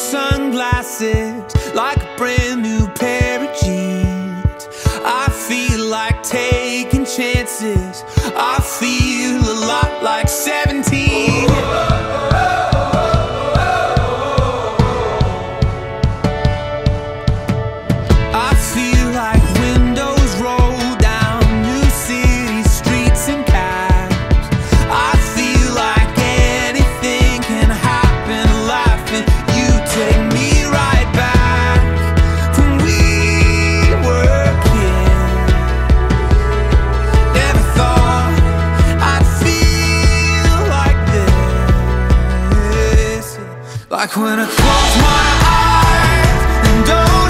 sunglasses, like a brand new pair of jeans. I feel like taking chances. I feel a lot like Like when I close my eyes and don't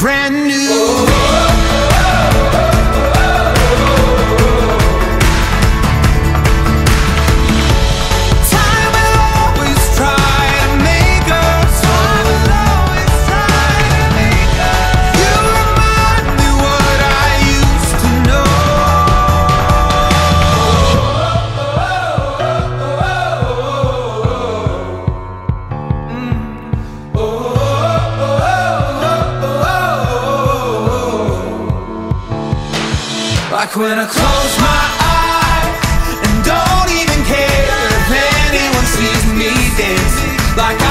Brand new. Like when I close my eyes and don't even care if anyone sees me dancing. Like I